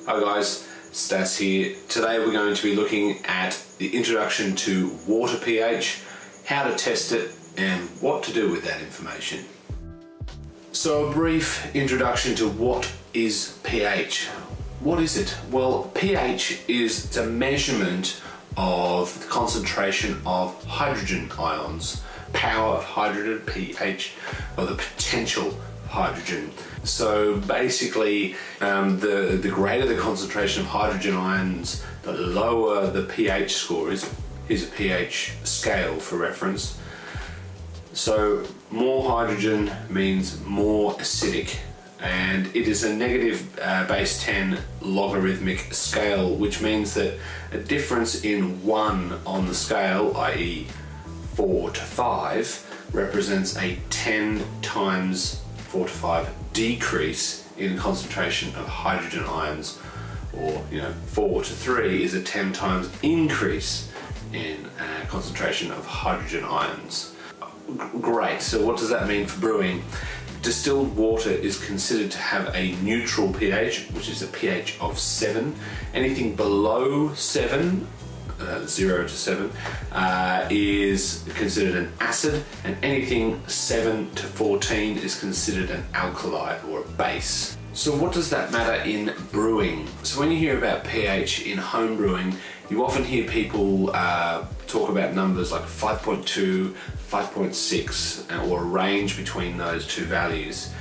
Hi guys, Stas here. Today we're going to be looking at the introduction to water pH, how to test it, and what to do with that information. So a brief introduction to what is pH. What is it? Well, pH is the measurement of the concentration of hydrogen ions, power of hydrogen, pH, or the potential hydrogen. So basically, um, the, the greater the concentration of hydrogen ions, the lower the pH score is. Here's a pH scale for reference. So more hydrogen means more acidic and it is a negative uh, base 10 logarithmic scale which means that a difference in 1 on the scale, i.e. 4 to 5, represents a 10 times 4 to 5 decrease in concentration of hydrogen ions or you know 4 to 3 is a 10 times increase in uh, concentration of hydrogen ions. Great, so what does that mean for brewing? Distilled water is considered to have a neutral pH, which is a pH of 7. Anything below 7 uh, 0 to 7 uh, is considered an acid and anything 7 to 14 is considered an alkali or a base. So what does that matter in brewing? So when you hear about pH in home brewing, you often hear people uh, talk about numbers like 5.2, 5.6 uh, or a range between those two values.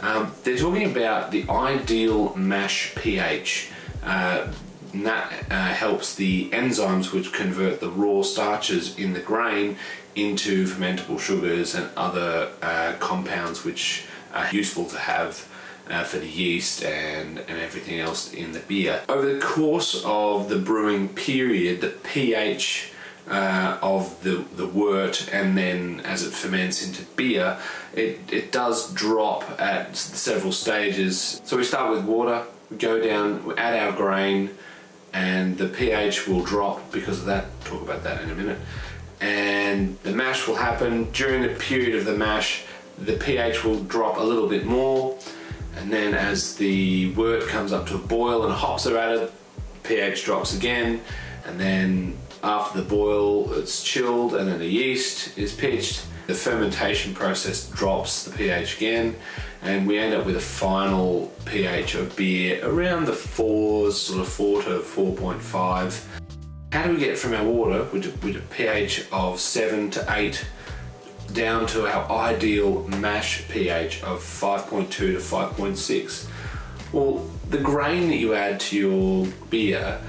Um, they're talking about the ideal mash pH. Uh, and that uh, helps the enzymes which convert the raw starches in the grain into fermentable sugars and other uh, compounds which are useful to have uh, for the yeast and, and everything else in the beer. Over the course of the brewing period, the pH uh, of the, the wort and then as it ferments into beer, it, it does drop at several stages. So we start with water, we go down, we add our grain, and the pH will drop because of that. Talk about that in a minute. And the mash will happen during the period of the mash. The pH will drop a little bit more, and then as the wort comes up to a boil and hops are added, pH drops again, and then after the boil, it's chilled, and then the yeast is pitched. The fermentation process drops the pH again, and we end up with a final pH of beer around the fours, sort of four to 4.5. How do we get from our water with a, with a pH of seven to eight down to our ideal mash pH of 5.2 to 5.6? Well, the grain that you add to your beer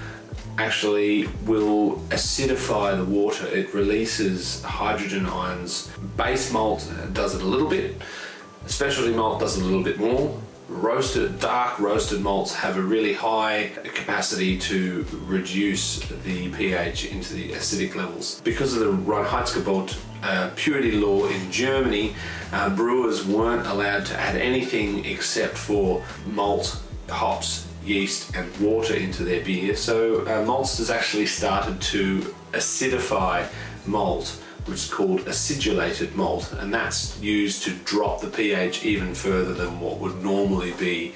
actually will acidify the water. It releases hydrogen ions. Base malt does it a little bit. Specialty malt does a little bit more. Roasted, dark roasted malts have a really high capacity to reduce the pH into the acidic levels. Because of the Reinheitsgebot uh, purity law in Germany, uh, brewers weren't allowed to add anything except for malt, hops, yeast and water into their beer. So uh, maltsters actually started to acidify malt, which is called acidulated malt, and that's used to drop the pH even further than what would normally be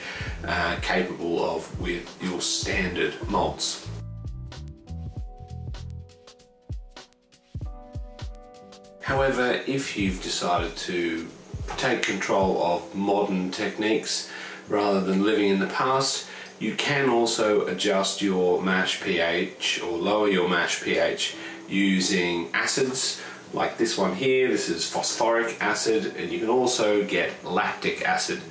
uh, capable of with your standard malts. However, if you've decided to take control of modern techniques rather than living in the past, you can also adjust your mash pH or lower your mash pH using acids like this one here. This is phosphoric acid and you can also get lactic acid.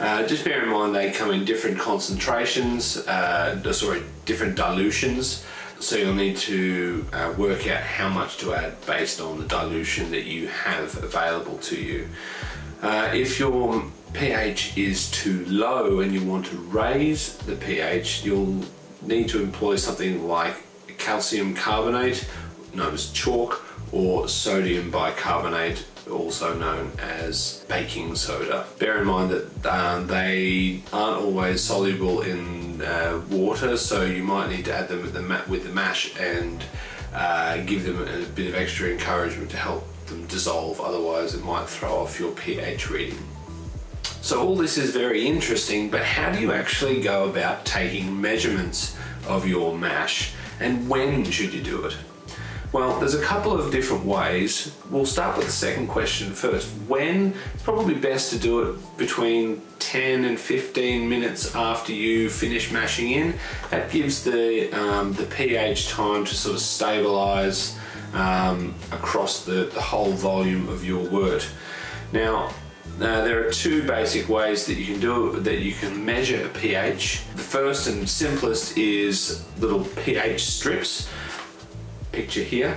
Uh, just bear in mind they come in different concentrations, uh, sorry, different dilutions. So you'll need to uh, work out how much to add based on the dilution that you have available to you. Uh, if your pH is too low and you want to raise the pH, you'll need to employ something like calcium carbonate, known as chalk, or sodium bicarbonate, also known as baking soda. Bear in mind that um, they aren't always soluble in uh, water, so you might need to add them with the, with the mash and uh, give them a bit of extra encouragement to help them dissolve, otherwise it might throw off your pH reading. So all this is very interesting, but how do you actually go about taking measurements of your mash and when should you do it? Well, there's a couple of different ways. We'll start with the second question first. When? It's probably best to do it between 10 and 15 minutes after you finish mashing in. That gives the, um, the pH time to sort of stabilize um, across the, the whole volume of your wort. Now, uh, there are two basic ways that you can do it, that you can measure a pH. The first and simplest is little pH strips. Picture here.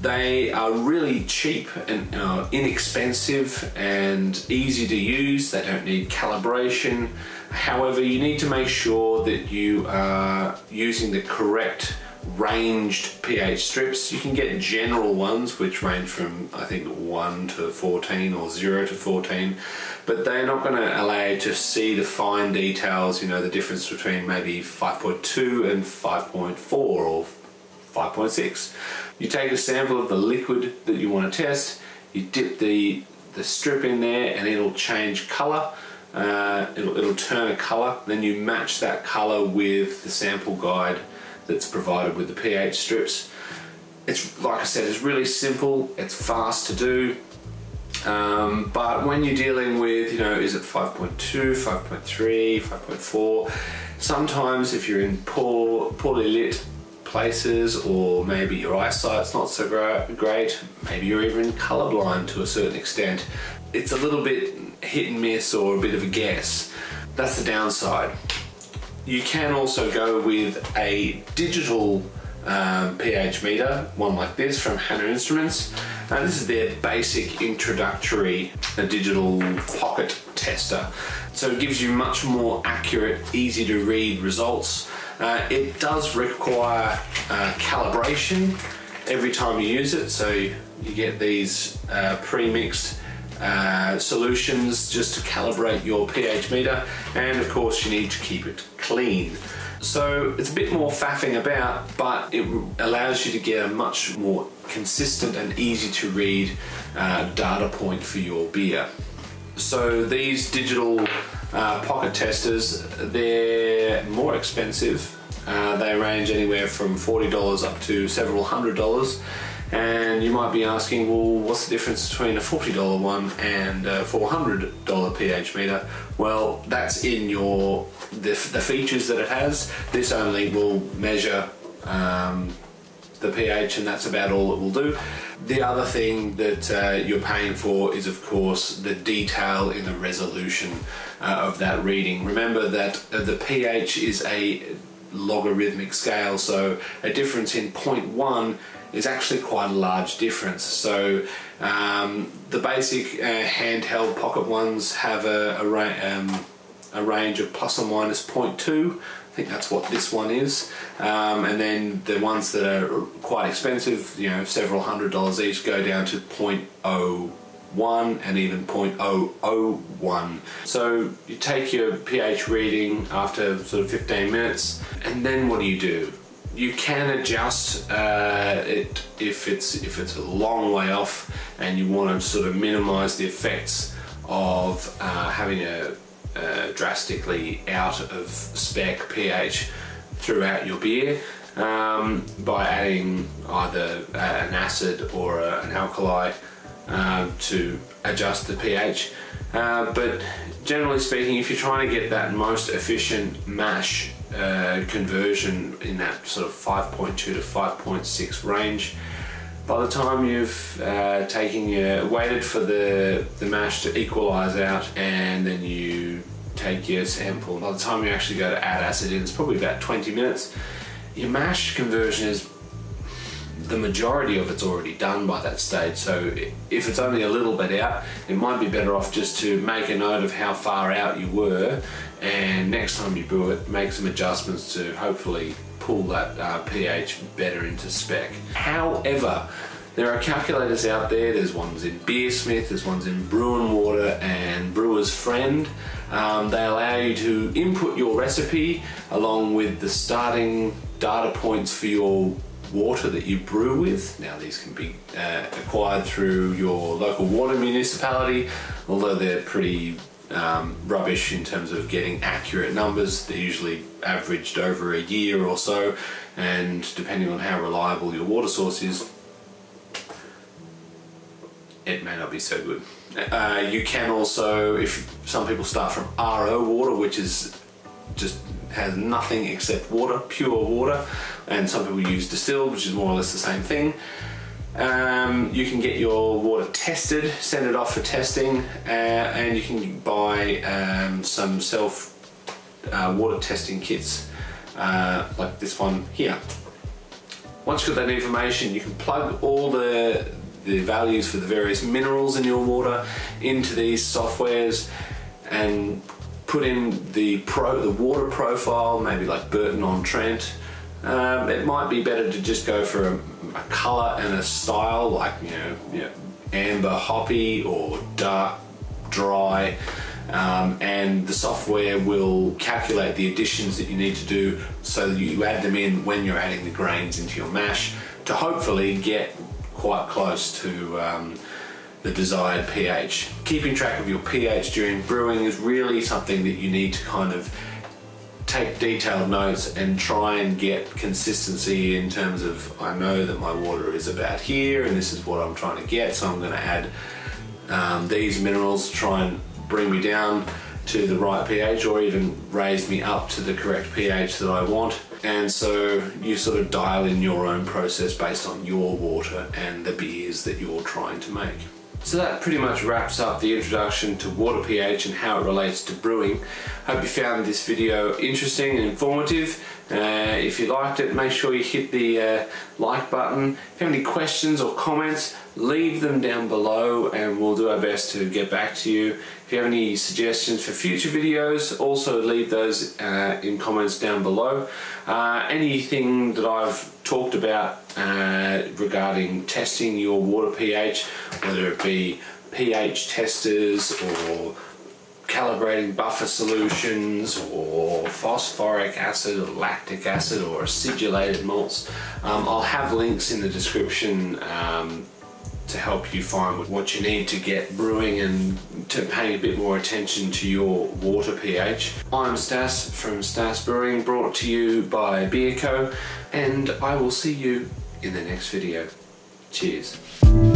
They are really cheap and uh, inexpensive and easy to use. They don't need calibration. However, you need to make sure that you are using the correct ranged pH strips. You can get general ones which range from I think 1 to 14 or 0 to 14 but they're not going to allow you to see the fine details, you know, the difference between maybe 5.2 and 5.4 or 5.6. You take a sample of the liquid that you want to test, you dip the, the strip in there and it'll change color. Uh, it'll, it'll turn a color, then you match that color with the sample guide that's provided with the pH strips. It's like I said, it's really simple, it's fast to do, um, but when you're dealing with, you know, is it 5.2, 5.3, 5.4, sometimes if you're in poor, poorly lit places or maybe your eyesight's not so great, maybe you're even colorblind to a certain extent, it's a little bit hit and miss or a bit of a guess. That's the downside. You can also go with a digital um, pH meter, one like this from Hanna Instruments. Now this is their basic introductory uh, digital pocket tester. So it gives you much more accurate, easy to read results. Uh, it does require uh, calibration every time you use it. So you get these uh, pre-mixed uh, solutions just to calibrate your pH meter and of course you need to keep it clean. So it's a bit more faffing about but it allows you to get a much more consistent and easy to read uh, data point for your beer. So these digital uh, pocket testers, they're more expensive. Uh, they range anywhere from $40 up to several hundred dollars and you might be asking, well, what's the difference between a $40 one and a $400 pH meter? Well, that's in your the, the features that it has. This only will measure um, the pH and that's about all it will do. The other thing that uh, you're paying for is of course the detail in the resolution of that reading. Remember that uh, the pH is a logarithmic scale so a difference in 0.1 is actually quite a large difference. So um, the basic uh, handheld pocket ones have a, a, ra um, a, range of plus or minus 0.2. I think that's what this one is. Um, and then the ones that are quite expensive, you know, several hundred dollars each, go down to 0.01 and even 0.001. So you take your pH reading after sort of 15 minutes, and then what do you do? you can adjust uh, it if it's if it's a long way off and you want to sort of minimize the effects of uh, having a, a, drastically out of spec pH throughout your beer um, by adding either an acid or a, an alkali uh, to adjust the pH. Uh, but generally speaking, if you're trying to get that most efficient mash uh, conversion in that sort of 5.2 to 5.6 range. By the time you've uh, taken your, waited for the, the mash to equalize out and then you take your sample, by the time you actually go to add acid in, it's probably about 20 minutes. Your mash conversion is the majority of it's already done by that stage. So if it's only a little bit out, it might be better off just to make a note of how far out you were and next time you brew it, make some adjustments to hopefully pull that uh, pH better into spec. However, there are calculators out there, there's ones in Beersmith, there's ones in Bru'n Water and Brewer's Friend. Um, they allow you to input your recipe along with the starting data points for your water that you brew with. Now these can be uh, acquired through your local water municipality, although they're pretty um, rubbish in terms of getting accurate numbers. They're usually averaged over a year or so, and depending on how reliable your water source is, it may not be so good. Uh, you can also, if some people start from RO water, which is just has nothing except water, pure water, and some people use distilled, which is more or less the same thing. Um, you can get your water tested, send it off for testing, uh, and you can buy um, some self uh, water testing kits uh, like this one here. Once you've got that information, you can plug all the the values for the various minerals in your water into these softwares and put in the pro the water profile, maybe like Burton on Trent. Um, it might be better to just go for a, a color and a style like you know, you know amber hoppy or dark dry. Um, and the software will calculate the additions that you need to do so that you add them in when you're adding the grains into your mash to hopefully get quite close to um, the desired pH. Keeping track of your pH during brewing is really something that you need to kind of take detailed notes and try and get consistency in terms of I know that my water is about here and this is what I'm trying to get so I'm going to add um, these minerals to try and bring me down to the right pH or even raise me up to the correct pH that I want. And so you sort of dial in your own process based on your water and the beers that you're trying to make. So that pretty much wraps up the introduction to water pH and how it relates to brewing. Hope you found this video interesting and informative. Uh, if you liked it, make sure you hit the uh, like button. If you have any questions or comments, leave them down below and we'll do our best to get back to you. If you have any suggestions for future videos, also leave those uh, in comments down below. Uh, anything that I've talked about uh, regarding testing your water pH, whether it be pH testers or calibrating buffer solutions or phosphoric acid or lactic acid or acidulated malts. Um, I'll have links in the description um, to help you find what you need to get brewing and to paying a bit more attention to your water pH. I'm Stas from Stas Brewing, brought to you by Beerco, and I will see you in the next video. Cheers.